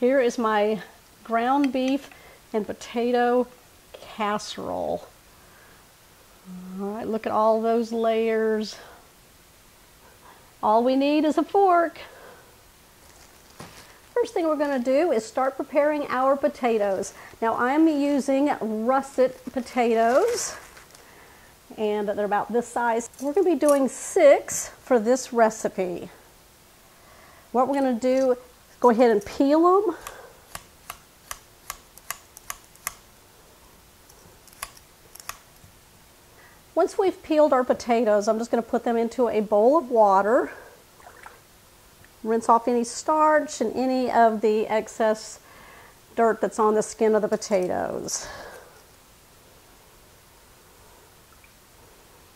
Here is my ground beef and potato casserole. All right, look at all those layers. All we need is a fork. First thing we're going to do is start preparing our potatoes. Now I'm using russet potatoes and they're about this size. We're going to be doing six for this recipe. What we're going to do go ahead and peel them. Once we've peeled our potatoes, I'm just going to put them into a bowl of water. Rinse off any starch and any of the excess dirt that's on the skin of the potatoes.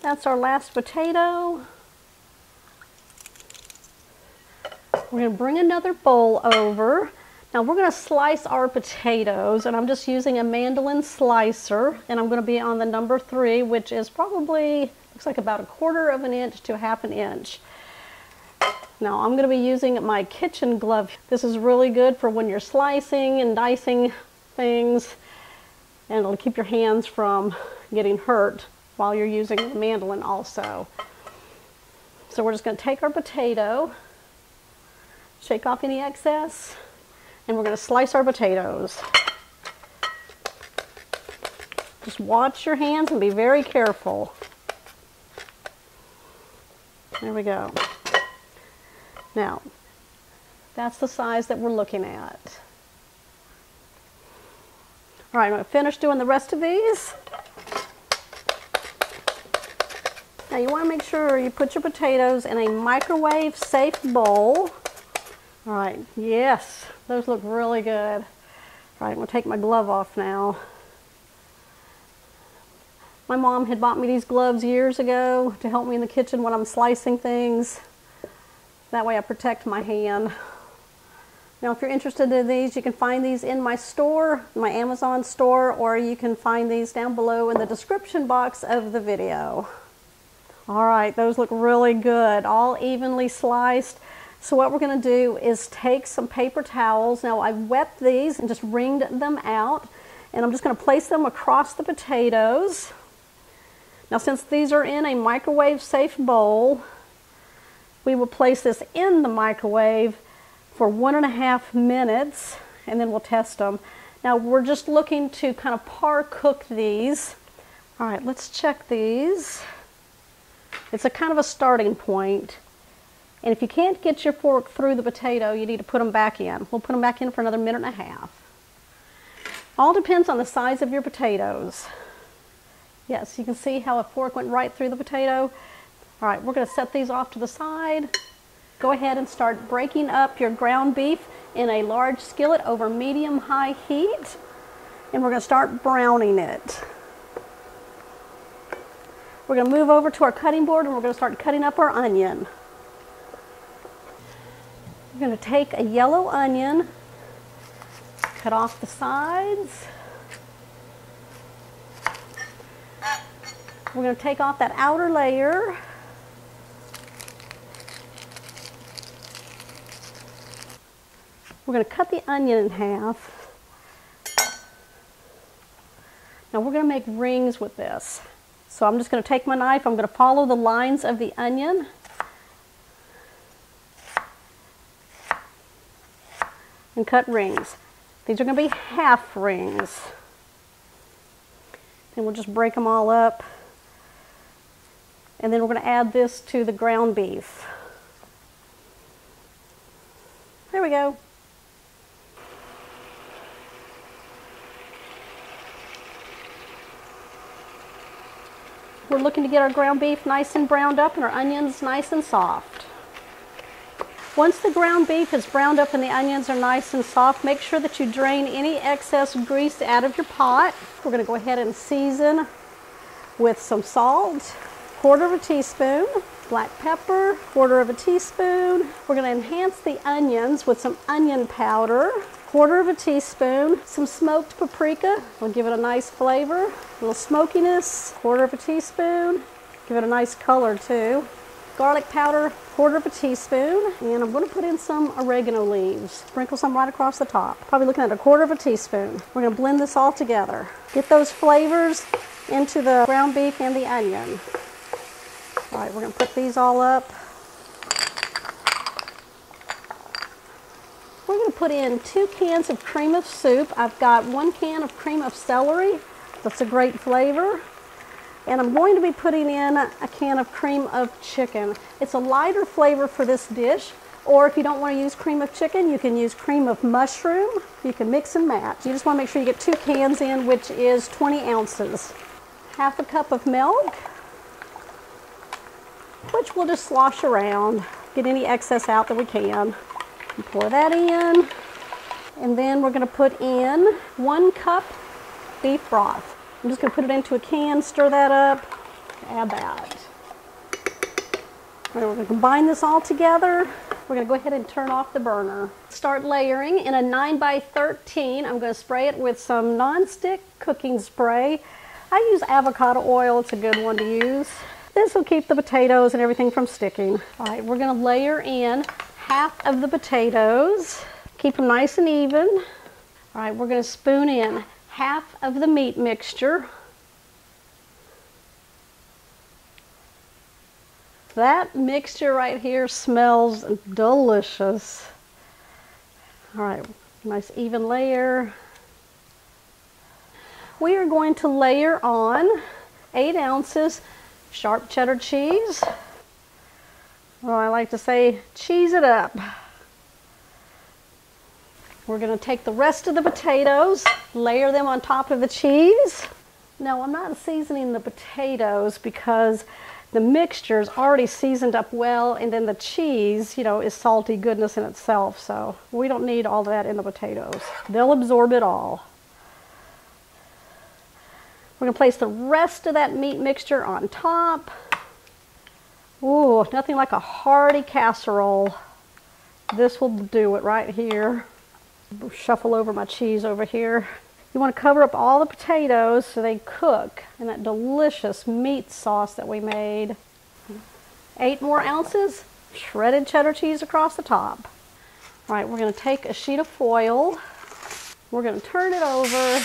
That's our last potato. We're going to bring another bowl over. Now we're going to slice our potatoes and I'm just using a mandolin slicer and I'm going to be on the number three which is probably looks like about a quarter of an inch to half an inch. Now I'm going to be using my kitchen glove. This is really good for when you're slicing and dicing things and it'll keep your hands from getting hurt while you're using the mandolin also. So we're just going to take our potato, shake off any excess, and we're going to slice our potatoes. Just watch your hands and be very careful. There we go. Now, that's the size that we're looking at. All right, I'm going to finish doing the rest of these. Now you want to make sure you put your potatoes in a microwave safe bowl. All right, yes, those look really good. All right, I'm to take my glove off now. My mom had bought me these gloves years ago to help me in the kitchen when I'm slicing things. That way I protect my hand. Now if you're interested in these, you can find these in my store, my Amazon store, or you can find these down below in the description box of the video. All right, those look really good, all evenly sliced. So what we're going to do is take some paper towels. Now I wet these and just wringed them out. And I'm just going to place them across the potatoes. Now since these are in a microwave safe bowl, we will place this in the microwave for one and a half minutes and then we'll test them. Now we're just looking to kind of par cook these. All right, let's check these. It's a kind of a starting point. And if you can't get your fork through the potato, you need to put them back in. We'll put them back in for another minute and a half. All depends on the size of your potatoes. Yes, you can see how a fork went right through the potato. All right, we're going to set these off to the side. Go ahead and start breaking up your ground beef in a large skillet over medium-high heat. And we're going to start browning it. We're going to move over to our cutting board and we're going to start cutting up our onion. We're going to take a yellow onion, cut off the sides. We're going to take off that outer layer. We're going to cut the onion in half. Now we're going to make rings with this. So I'm just going to take my knife, I'm going to follow the lines of the onion. And cut rings. These are going to be half rings. And we'll just break them all up. And then we're going to add this to the ground beef. There we go. We're looking to get our ground beef nice and browned up and our onions nice and soft. Once the ground beef is browned up and the onions are nice and soft, make sure that you drain any excess grease out of your pot. We're going to go ahead and season with some salt, quarter of a teaspoon, black pepper, quarter of a teaspoon. We're going to enhance the onions with some onion powder, quarter of a teaspoon, some smoked paprika. We'll give it a nice flavor, a little smokiness, quarter of a teaspoon. Give it a nice color too. Garlic powder, quarter of a teaspoon, and I'm going to put in some oregano leaves. Sprinkle some right across the top. Probably looking at a quarter of a teaspoon. We're going to blend this all together. Get those flavors into the ground beef and the onion. All right, we're going to put these all up. We're going to put in two cans of cream of soup. I've got one can of cream of celery. That's a great flavor. And I'm going to be putting in a can of cream of chicken. It's a lighter flavor for this dish. Or if you don't want to use cream of chicken, you can use cream of mushroom. You can mix and match. You just want to make sure you get two cans in, which is 20 ounces. Half a cup of milk, which we'll just slosh around, get any excess out that we can. Pour that in. And then we're going to put in one cup beef broth. I'm just going to put it into a can, stir that up, add that. Right, we're going to combine this all together. We're going to go ahead and turn off the burner. Start layering in a 9 by 13. I'm going to spray it with some non-stick cooking spray. I use avocado oil. It's a good one to use. This will keep the potatoes and everything from sticking. All right, we're going to layer in half of the potatoes. Keep them nice and even. All right, we're going to spoon in half of the meat mixture. That mixture right here smells delicious. All right, nice even layer. We are going to layer on eight ounces sharp cheddar cheese. Well, I like to say cheese it up. We're going to take the rest of the potatoes, layer them on top of the cheese. Now, I'm not seasoning the potatoes because the mixture is already seasoned up well, and then the cheese, you know, is salty goodness in itself, so we don't need all that in the potatoes. They'll absorb it all. We're going to place the rest of that meat mixture on top. Ooh, nothing like a hearty casserole. This will do it right here shuffle over my cheese over here. You want to cover up all the potatoes so they cook in that delicious meat sauce that we made. Eight more ounces, shredded cheddar cheese across the top. All right, we're going to take a sheet of foil. We're going to turn it over.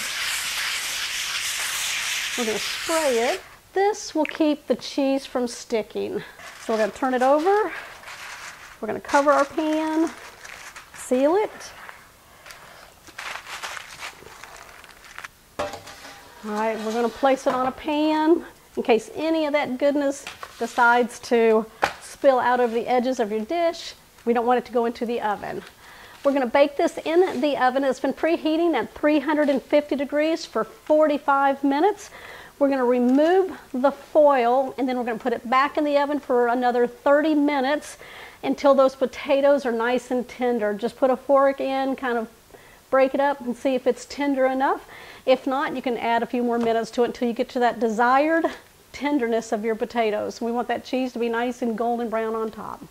We're going to spray it. This will keep the cheese from sticking. So we're going to turn it over. We're going to cover our pan, seal it, All right, we're gonna place it on a pan in case any of that goodness decides to spill out over the edges of your dish. We don't want it to go into the oven. We're gonna bake this in the oven. It's been preheating at 350 degrees for 45 minutes. We're gonna remove the foil and then we're gonna put it back in the oven for another 30 minutes until those potatoes are nice and tender. Just put a fork in, kind of break it up and see if it's tender enough. If not, you can add a few more minutes to it until you get to that desired tenderness of your potatoes. We want that cheese to be nice and golden brown on top.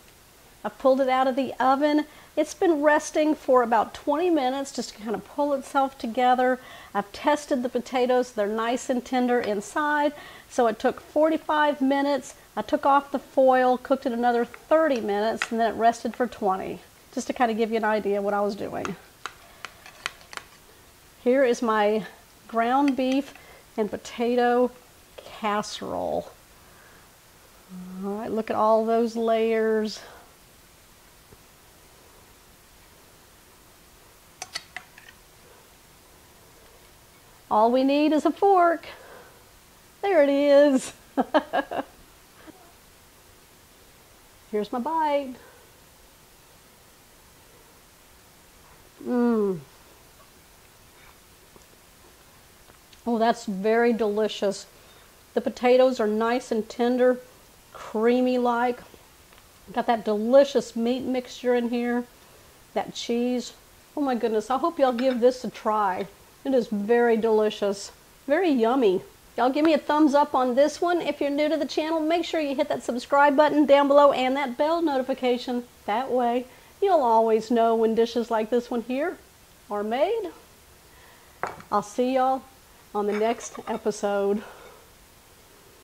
I've pulled it out of the oven. It's been resting for about 20 minutes just to kind of pull itself together. I've tested the potatoes. They're nice and tender inside. So it took 45 minutes. I took off the foil, cooked it another 30 minutes, and then it rested for 20. Just to kind of give you an idea what I was doing. Here is my ground beef and potato casserole. All right, look at all those layers. All we need is a fork. There it is. Here's my bite. Mmm. Oh, that's very delicious. The potatoes are nice and tender, creamy like. Got that delicious meat mixture in here, that cheese. Oh my goodness, I hope y'all give this a try. It is very delicious, very yummy. Y'all give me a thumbs up on this one. If you're new to the channel, make sure you hit that subscribe button down below and that bell notification. That way, you'll always know when dishes like this one here are made. I'll see y'all on the next episode.